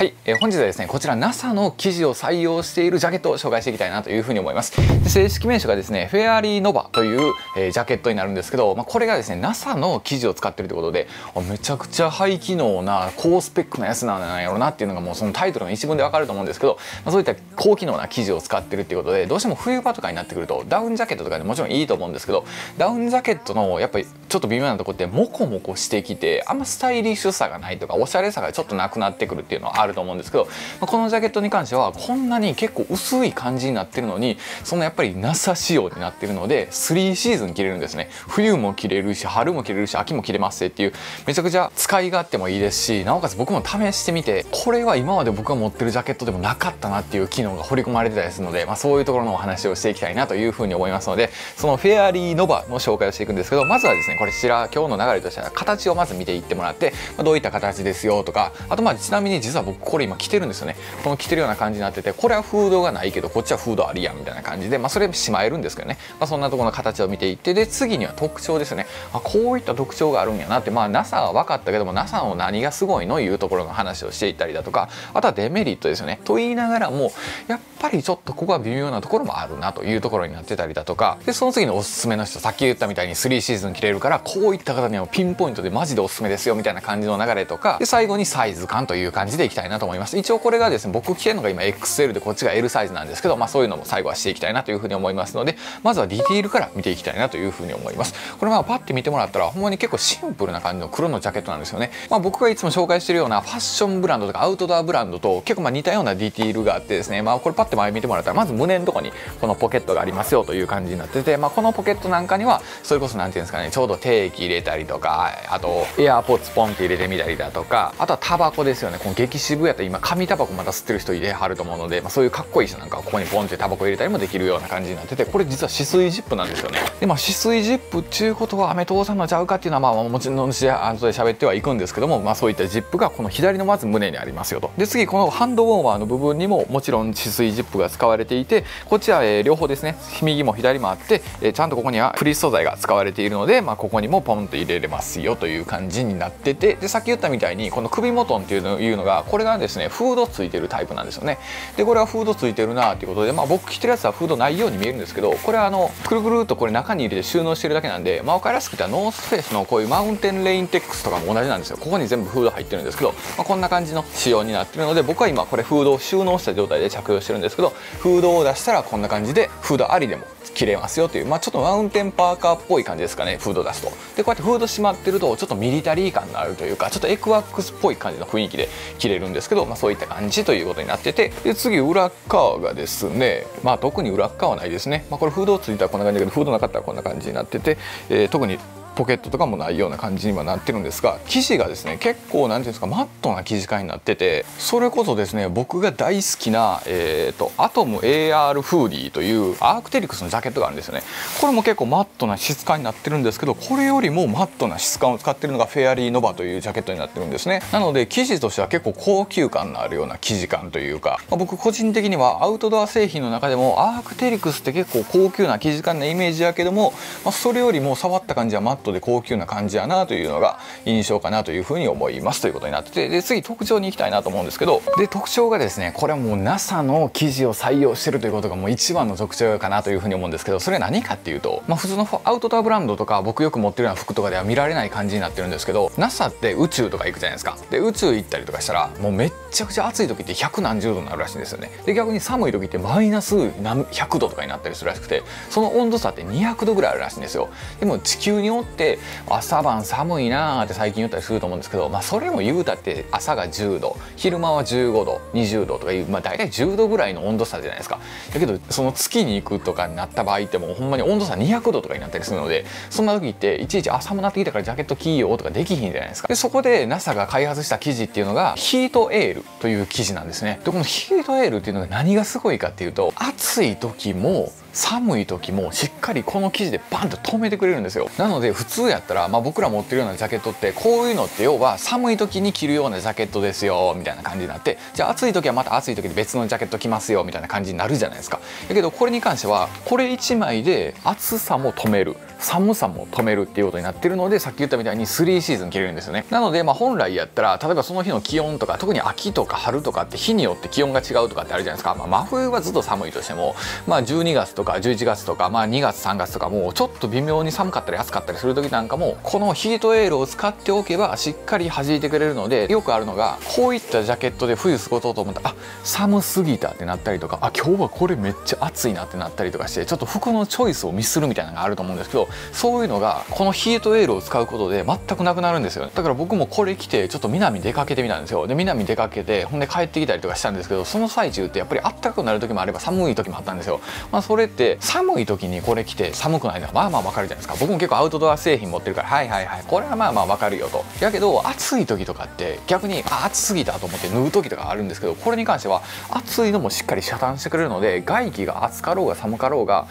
はい、えー、本日はですねこちら NASA の記事を採用しているジャケットを紹介していきたいなというふうに思います。で正式名称がですねフェアリーノバという、えー、ジャケットになるんですけど、まあ、これがですね NASA の記事を使ってるってことでめちゃくちゃハイ機能な高スペックなやつなんやろなっていうのがもうそのタイトルの一文でわかると思うんですけど、まあ、そういった高機能な生地を使ってるっていうことでどうしても冬場とかになってくるとダウンジャケットとかでもちろんいいと思うんですけどダウンジャケットのやっぱりちょっと微妙なとこってモコモコしてきてあんまスタイリッシュさがないとかおしゃれさがちょっとなくなってくるっていうのはあると思うんですけどまあこのジャケットに関してはこんなに結構薄い感じになってるのにそのやっぱり NASA 仕様になってるので3シーズン着れるんですね。冬も着れるし春も着れるし秋も着れますっていうめちゃくちゃ使い勝手もいいですしなおかつ僕も試してみてこれは今まで僕が持ってるジャケットでもなかったなっていう機能が掘り込まれてたりするので、まあ、そういうところのお話をしていきたいなというふうに思いますのでそのフェアリーノバの紹介をしていくんですけどまずはですねこれちら今日の流れとしては形をまず見ていってもらって、まあ、どういった形ですよとかあとまあちなみに実は僕これ今着てるんですよね。この着てるような感じになっててこれはフードがないけどこっちはフードありやんみたいな感じで、まあ、それしまえるんですけどね、まあ、そんなところの形を見ていってで次には特徴ですね。あこういった特徴があるんやなってまあ NASA は分かったけども NASA の何がすごいのいうところの話をしていたりだとかあとはデメリットですよね。と言いながらもやっぱりちょっとここは微妙なところもあるなというところになってたりだとか。でその次のおすすめの人さっき言ったみたいに3シーズン着れるからこういった方にはピンポイントでマジでおすすめですよみたいな感じの流れとか。で最後にサイズ感という感じでいきたいなと思います。一応これがですね僕着てるのが今 XL でこっちが L サイズなんですけど、まあ、そういうのも最後はしていきたいなというふうに思いますのでまずはディティールから見ていきたいなというふうに思います。これまあパッて見てもらったらほんまに結構シンプルな感じの黒のジャケットなんですよね、まあ、僕がいつも紹介してるようなファッションブランドとかアウトドアブランドと結構まあ似たようなディティールがあってですねまあこれパッて前見てもらったらまず胸のとこにこのポケットがありますよという感じになってて、まあ、このポケットなんかにはそれこそ何て言うんですかねちょうど定期入れたりとかあとエアポッツポンって入れてみたりだとかあとはタバコですよね。この激渋やったら今紙タバコまた吸ってる人入れはると思うので、まあ、そういうかっこいい人なんかはここにポンってタバコ入れたりもできるような感じになっててこれ実は止水ジップなんですよね。でまあ止水ジップっていうことはアメ通さんのちゃうかっていうのはまあもちろん後で喋ってはいくんですけどもまあそういったジップがこの左のまず胸にありますよと。で次このハンドウォーマーの部分にももちろん止水ジップが使われていてこっちは、えー、両方ですね。右も左もあって、えー、ちゃんとここにはフリース素材が使われているので、まあ、ここにもポンと入れれますよという感じになっててでさっき言ったみたいにこの首元っていうのがこれががですねフードついてるタイプなんですよね。でこれはフードついてるなっていうことで、まあ、僕着てるやつはフードないように見えるんですけどこれはあのくるくるっとこれ中に入れて収納してるだけなんで、まあ、分かりやすくてノースフェイスのこういうマウンテンレインテックスとかも同じなんですよ。ここに全部フード入ってるんですけど、まあ、こんな感じの仕様になってるので僕は今これフードを収納した状態で着用してるんですけどフードを出したらこんな感じでフードありでも切れますよという、まあ、ちょっとマウンテンパーカーっぽい感じですかねフード出すと。でこうやってフード閉まってるとちょっとミリタリー感があるというかちょっとエクワックスっぽい感じの雰囲気で切れるんですけど、まあ、そういった感じということになっててで次裏側がですねまあ特に裏側はないですね、まあ、これフードついたらこんな感じだけどフードなかったらこんな感じになってて、えー、特にポケットとかもないような感じにはなってるんですが生地がですね結構何ていうんですかマットな生地感になっててそれこそですね僕が大好きな、えーと、アトム AR フーディーというアークテリクスのジャケットがあるんですよね。これも結構マットな質感になってるんですけどこれよりもマットな質感を使ってるのがフェアリーノバというジャケットになってるんですね。なので生地としては結構高級感のあるような生地感というか、まあ、僕個人的にはアウトドア製品の中でもアークテリクスって結構高級な生地感なイメージやけども、まあ、それよりも触った感じはマットで高級な感じやなというのが印象かなというふうに思いますということになっててで次特徴に行きたいなと思うんですけどで特徴がですねこれはもう NASA の記事を採用してるということがもう一番の特徴かなというふうに思うんですけどそれは何かっていうと、まあ、普通のアウトドアブランドとか僕よく持ってるような服とかでは見られない感じになってるんですけど NASA って宇宙とか行くじゃないですか。で宇宙行ったりとかしたらもうめっちゃくちゃ暑い時って100何十度になるらしいんですよね。で逆に寒い時ってマイナス何100度とかになったりするらしくてその温度差って200度ぐらいあるらしいんですよ。でも地球によって朝晩寒いなーって最近言ったりすると思うんですけど、まあ、それも言うたって朝が10度昼間は15度20度とかいう、まあ、大体10度ぐらいの温度差じゃないですか。だけどその月に行くとかになった場合ってもうほんまに温度差200度とかになったりするのでそんな時っていちいちあ寒なってきたからジャケット着ようとかできひんじゃないですか。でそこで NASA が開発した生地っていうのがヒートエールという記事なんですね。でこのヒートエールっていうのが何がすごいかっていうと暑い時も寒い時もしっかりこの生地でバンと止めてくれるんですよ。なので普通やったら、まあ、僕ら持ってるようなジャケットってこういうのって要は寒い時に着るようなジャケットですよみたいな感じになってじゃあ暑い時はまた暑い時で別のジャケット着ますよみたいな感じになるじゃないですか。だけどこれに関してはこれ1枚で暑さも止める寒さも止めるっていうことになってるのでさっき言ったみたいに3シーズン着れるんですよね。なのでまあ本来やったら例えばその日の気温とか特に秋とか春とかって日によって気温が違うとかってあるじゃないですか、まあ、真冬はずっと寒いとしても、まあ、12月ととか11月とか、まあ、2月3月とかもうちょっと微妙に寒かったり暑かったりする時なんかもこのヒートエールを使っておけばしっかり弾いてくれるのでよくあるのがこういったジャケットで冬過ごそうと思ったらあ寒すぎたってなったりとかあ今日はこれめっちゃ暑いなってなったりとかしてちょっと服のチョイスをミスるみたいなのがあると思うんですけどそういうのがこのヒートエールを使うことで全くなくなるんですよね。だから僕もこれ着てちょっと南出かけてみたんですよ。で南出かけてほんで帰ってきたりとかしたんですけどその最中ってやっぱりあったかくなる時もあれば寒い時もあったんですよ。まあそれって寒い時にこれ着て寒くないのはまあまあわかるじゃないですか。僕も結構アウトドア製品持ってるからはいはいはいこれはまあまあわかるよと。やけど暑い時とかって逆に暑すぎたと思って縫う時とかあるんですけどこれに関しては暑いのもしっかり遮断してくれるので外気が暑かろうが寒かろうが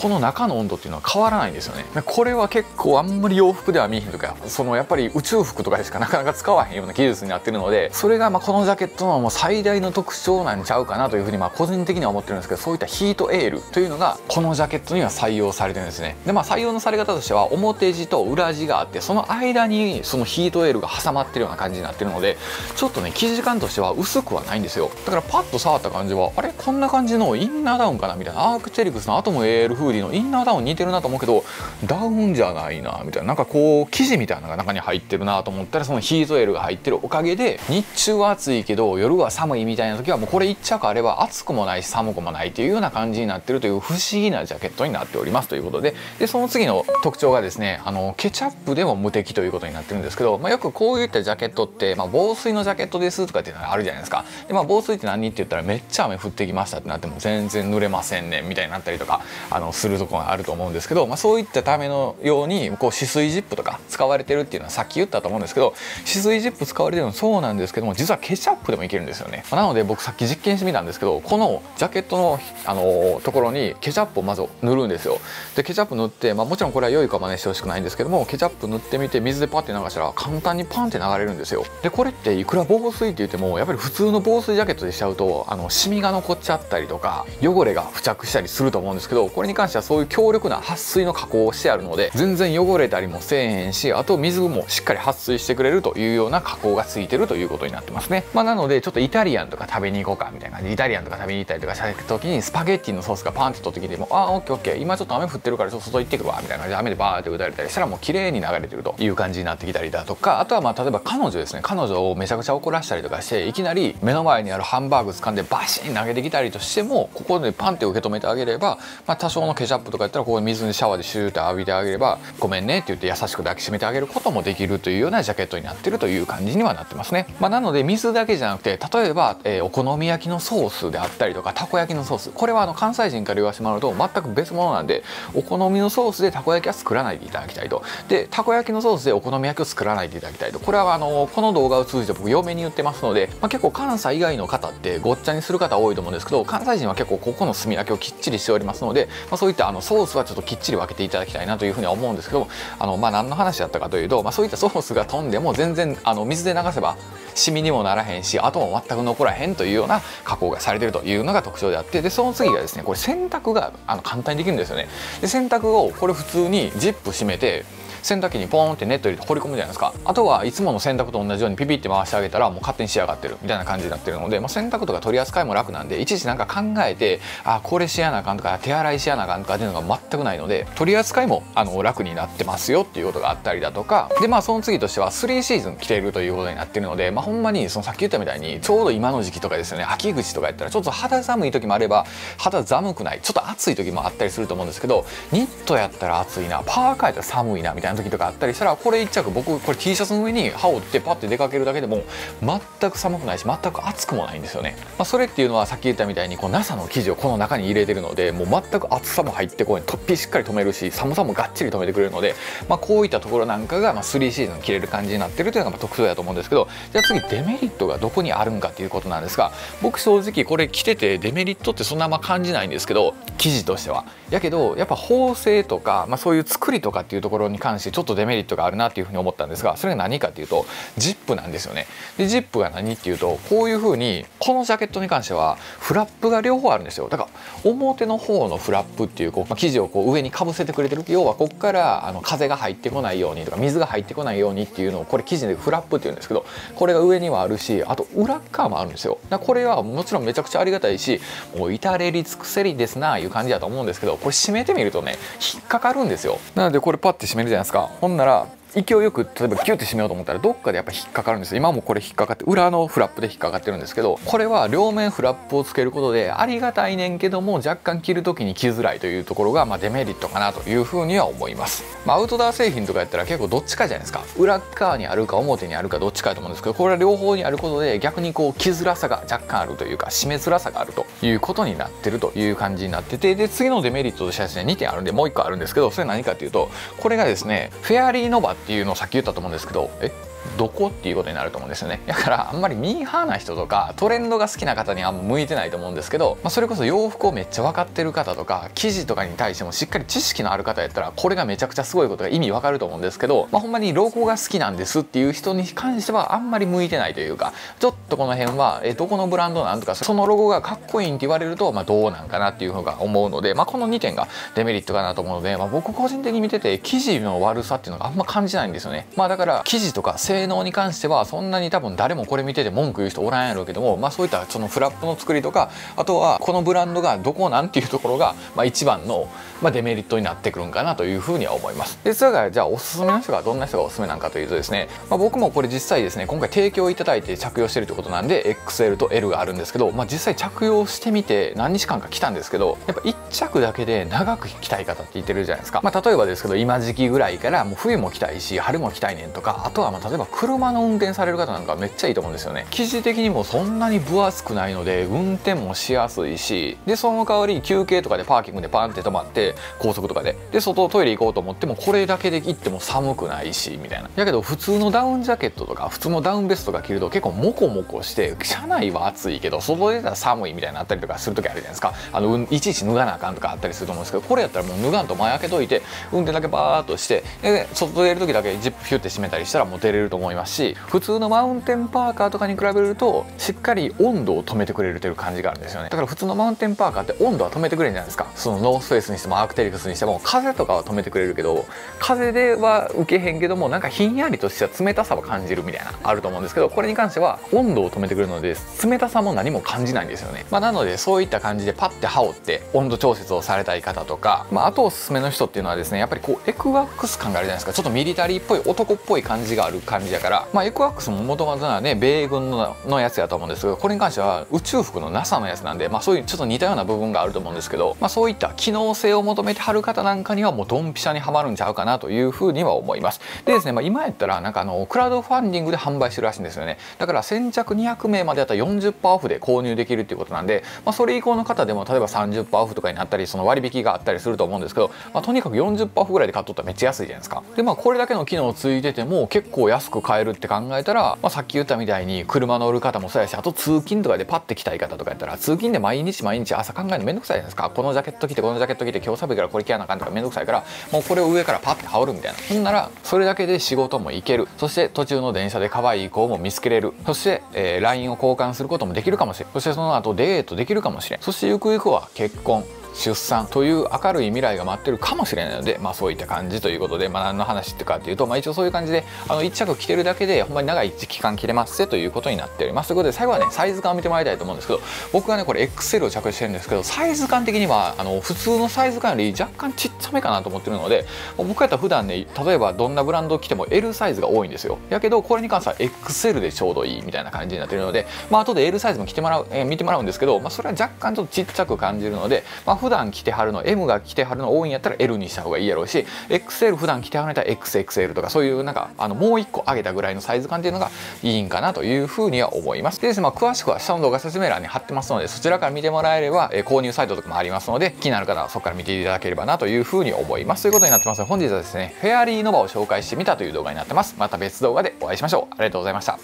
この中の温度っていうのは変わらないんですよね。これは結構あんまり洋服では見えへんとかそのやっぱり宇宙服とかでしかなかなか使わへんような技術になってるのでそれがまこのジャケットのもう最大の特徴なんちゃうかなというふうにまあ個人的には思ってるんですけどそういったヒートエールというのががこのジャケットには採用されてるんですね。でまあ採用のされ方としては表地と裏地があってその間にそのヒートエールが挟まってるような感じになってるのでちょっとね生地感としては薄くはないんですよ。だからパッと触った感じはあれ？こんな感じのインナーダウンかな？みたいな。アークチェリクスのアトム AL フーディのインナーダウン似てるなと思うけどダウンじゃないなみたいな。なんかこう生地みたいなのが中に入ってるなと思ったらそのヒートエールが入ってるおかげで日中は暑いけど夜は寒いみたいな時はもうこれ1着あれば暑くもないし寒くもないというような感じになってるという不思議なジャケットになっておりますということででその次の特徴がですねあのケチャップでも無敵ということになってるんですけど、まあ、よくこういったジャケットって、まあ、防水のジャケットですとかっていうのがあるじゃないですか。で、まあ、防水って何って言ったらめっちゃ雨降ってきましたってなっても全然濡れませんねみたいになったりとかあのするとこがあると思うんですけど、まあ、そういったためのようにこう止水ジップとか使われてるっていうのはさっき言ったと思うんですけど止水ジップ使われてるのそうなんですけども実はケチャップでもいけるんですよね。なので僕さっき実験してみたんですけどこのジャケットの、あのところにケチャップをまず塗るんですよ。でケチャップ塗って、まあ、もちろんこれは良いか真似してほしくないんですけどもケチャップ塗ってみて水でパッて流したら簡単にパンって流れるんですよ。でこれっていくら防水って言ってもやっぱり普通の防水ジャケットでしちゃうとあのシミが残っちゃったりとか汚れが付着したりすると思うんですけどこれに関してはそういう強力な撥水の加工をしてあるので全然汚れたりもせえへんしあと水もしっかり撥水してくれるというような加工がついてるということになってますね、まあ、なのでちょっとイタリアンとか食べに行こうかみたいな感じでイタリアンとか食べに行ったりとかした時にスパゲッティのソースがパンって取ってきてもあオッケーオッケー。今ちょっと雨降ってるからちょっと外行ってくるわ。みたいな感じで雨でバーって打たれたりしたらもう綺麗に流れてると。いう感じになってきたりだとかあとはまあ例えば彼女ですね。彼女をめちゃくちゃ怒らしたりとかしていきなり目の前にあるハンバーグ掴んでバシン投げてきたりとしてもここでパンって受け止めてあげれば、まあ、多少のケチャップとかやったらここに水にシャワーでシューって浴びてあげればごめんねって言って優しく抱きしめてあげることもできるというようなジャケットになってるという感じにはなってますね、まあ、なので水だけじゃなくて例えば、えー、お好み焼きのソースであったりとかたこ焼きのソース。これはあの関西人から言わせてもらうと全く別物なんでお好みのソースでたこ焼きは作らないでいただきたいと。でたこ焼きのソースでお好み焼きを作らないでいただきたいと。これはあのこの動画を通じて僕嫁に言ってますので、まあ、結構関西以外の方ってごっちゃにする方多いと思うんですけど関西人は結構ここの炭焼きをきっちりしておりますので、まあ、そういったあのソースはちょっときっちり分けていただきたいなというふうには思うんですけどあのまあ何の話だったかというと、まあ、そういったソースが飛んでも全然あの水で流せばシミにもならへんし後も全く残らへんというような加工がされてるというのが特徴であってでその次がですねこれ洗濯があの簡単にできるんですよね。で洗濯をこれ普通にジップ閉めて洗濯機にポーンってネット入れて放り込むじゃないですか。あとはいつもの洗濯と同じようにピピって回してあげたらもう勝手に仕上がってるみたいな感じになってるので、まあ、洗濯とか取り扱いも楽なんでいちいちなんか考えてあこれしやなあかんとか手洗いしやなあかんとかっていうのが全くないので取り扱いもあの楽になってますよっていうことがあったりだとか。でまあその次としては3シーズン着ているということになってるので、まあ、ほんまにそのさっき言ったみたいにちょうど今の時期とかですよね秋口とかやったらちょっと肌寒い時もあれば肌寒くないちょっと暑い時もあったりすると思うんですけどニットやったら暑いなパーカーやったら寒いなみたいなな時とかあったりしたらこれ1着僕これ T シャツの上に羽織ってパッて出かけるだけでも全く寒くないし全く暑くもないんですよね、まあ、それっていうのはさっき言ったみたいにこう NASA の生地をこの中に入れてるのでもう全く暑さも入ってこない。突飛しっかり止めるし寒さもがっちり止めてくれるので、まあ、こういったところなんかがまあ3シーズン着れる感じになってるというのが特徴だと思うんですけどじゃあ次デメリットがどこにあるんかっていうことなんですが僕正直これ着ててデメリットってそんなま感じないんですけど生地としては。やけどやっぱ縫製とか、まあ、そういう作りとかっていうところに関してちょっとデメリットがあるなっていうふうに思ったんですがそれが何かっていうとジップなんですよね。でジップが何っていうとこういうふうにこのジャケットに関してはフラップが両方あるんですよ。だから表の方のフラップっていうこう、まあ、生地をこう上にかぶせてくれてる。要はここからあの風が入ってこないようにとか水が入ってこないようにっていうのをこれ生地でフラップっていうんですけどこれが上にはあるしあと裏側もあるんですよ。だこれはもちろんめちゃくちゃありがたいしもう至れり尽くせりですなあいう感じだと思うんですけどこれ締めてみるとね引っかかるんですよ。なのでこれパッて締めるじゃないですか。ほんなら勢いよく例えばギュッて締めようと思ったらどっかでやっぱ引っかかるんです今もこれ引っかかって裏のフラップで引っかかってるんですけどこれは両面フラップをつけることでありがたいねんけども若干着る時に着づらいというところがまデメリットかなというふうには思います、まあ、アウトドア製品とかやったら結構どっちかじゃないですか。裏側にあるか表にあるかどっちかだと思うんですけどこれは両方にあることで逆にこう着づらさが若干あるというか締めづらさがあるということになってるという感じになっててで次のデメリットとしてはですね2点あるんでもう1個あるんですけどそれ何かっていうとこれがですねフェアリーノバっていうのをさっき言ったと思うんですけどえ？どこっていうことになると思うんですよねだからあんまりミーハーな人とかトレンドが好きな方には向いてないと思うんですけど、まあ、それこそ洋服をめっちゃ分かってる方とか生地とかに対してもしっかり知識のある方やったらこれがめちゃくちゃすごいことが意味わかると思うんですけど、まあ、ほんまにロゴが好きなんですっていう人に関してはあんまり向いてないというかちょっとこの辺はえどこのブランドなんとかそのロゴがかっこいいって言われると、まあ、どうなんかなっていうふうが思うので、まあ、この2点がデメリットかなと思うので、まあ、僕個人的に見てて生地の悪さっていうのがあんま感じないんですよね。まあ、だから生地とか性能に関してはそんなに多分誰もこれ見てて文句言う人おらんやろうけども、まあ、そういったそのフラップの作りとかあとはこのブランドがどこなんていうところが、まあ、一番の、まあ、デメリットになってくるんかなというふうには思います。でそれがじゃあおすすめの人がどんな人がおすすめなんかというとですね、まあ、僕もこれ実際ですね今回提供いただいて着用してるということなんで XL と L があるんですけど、まあ、実際着用してみて何日間か来たんですけどやっぱ1着だけで長く着たい方って言ってるじゃないですか、まあ、例えばですけど今時期ぐらいからもう冬も着たいし春も着たいねんとかあとはまあ例えば車の運転される方なんかめっちゃいいと思うんですよね。生地的にもそんなに分厚くないので運転もしやすいしでその代わり休憩とかでパーキングでパンって止まって高速とかで。で外トイレ行こうと思ってもこれだけで行っても寒くないしみたいな。やけど普通のダウンジャケットとか普通のダウンベストが着ると結構モコモコして車内は暑いけど外出たら寒いみたいになったりとかする時あるじゃないですか。あのいちいち脱がなあかんとかあったりすると思うんですけどこれやったらもう脱がんと前開けといて運転だけバーっとしてで外出る時だけジップヒュッて閉めたりしたらもう出れるとと思いますし普通のマウンテンパーカーとかに比べるとしっかり温度を止めてくれるという感じがあるんですよね。だから普通のマウンテンパーカーって温度は止めてくれるんじゃないですか。そのノースフェイスにしてもアークテリクスにしても風とかは止めてくれるけど風では受けへんけどもなんかひんやりとした冷たさは感じるみたいなあると思うんですけどこれに関しては温度を止めてくれるので冷たさも何も感じないんですよね、まあ、なのでそういった感じでパッて羽織って温度調節をされたい方とか、まあ、あとおすすめの人っていうのはですねやっぱりこうエクワックス感があるじゃないですか。ちょっとミリタリーっぽい男っぽい感じがある感じだから、まあ、エクワックスももともとはね米軍ののやつやと思うんですけどこれに関しては宇宙服の NASA のやつなんで、まあ、そういうちょっと似たような部分があると思うんですけど、まあ、そういった機能性を求めてはる方なんかにはもうドンピシャにはまるんちゃうかなというふうには思います。でですね、まあ、今やったらなんかあのクラウドファンディングで販売してるらしいんですよね。だから先着200名までやったら40%オフで購入できるっていうことなんで、まあ、それ以降の方でも例えば30%オフとかになったりその割引があったりすると思うんですけど、まあ、とにかく40%オフぐらいで買っとったらめっちゃ安いじゃないですか。でまあこれだけの機能ついてても結構安く買えるって考えたら、まあ、さっき言ったみたいに車乗る方もそうやしあと通勤とかでパッて来たい方とかやったら通勤で毎日毎日朝考えるのめんどくさいじゃないですか。このジャケット着てこのジャケット着て今日寒いからこれ着やなあかんとかめんどくさいからもうこれを上からパッて羽織るみたいな。ほんならそれだけで仕事も行ける。そして途中の電車で可愛い子も見つけれる。そして、えー、LINE を交換することもできるかもしれん。そしてその後デートできるかもしれん。そしてゆくゆくは結婚。出産という明るい未来が待ってるかもしれないので、まあ、そういった感じということで、まあ、何の話ってかっていうと、まあ、一応そういう感じであの1着着てるだけでほんまに長い期間着れますぜということになっておりますということで最後はねサイズ感を見てもらいたいと思うんですけど僕がねこれ XL を着用してるんですけどサイズ感的にはあの普通のサイズ感より若干ちっちゃめかなと思ってるので僕やったら普段ね例えばどんなブランドを着ても L サイズが多いんですよ。やけどこれに関しては XL でちょうどいいみたいな感じになってるのでまあ後で L サイズも着てもらう、えー、見てもらうんですけど、まあ、それは若干ちょっとちっちゃく感じるので、まあ、普段着てはるの M が着てはるの多いんやったら L にした方がいいやろうし XL 普段着てはるんやったら XXL とかそういうなんかあのもう1個上げたぐらいのサイズ感っていうのがいいんかなというふうには思います。でですね、まあ、詳しくは下の動画説明欄に貼ってますのでそちらから見てもらえれば、え購入サイトとかもありますので気になる方はそこから見ていただければなというふうに思います。ということになってます本日はですねフェアリーノバを紹介してみたという動画になってます。また別動画でお会いしましょう。ありがとうございました。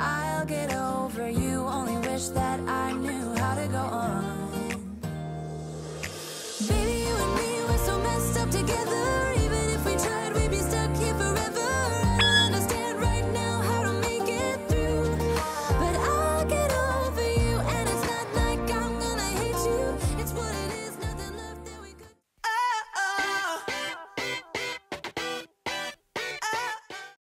I'll get over you.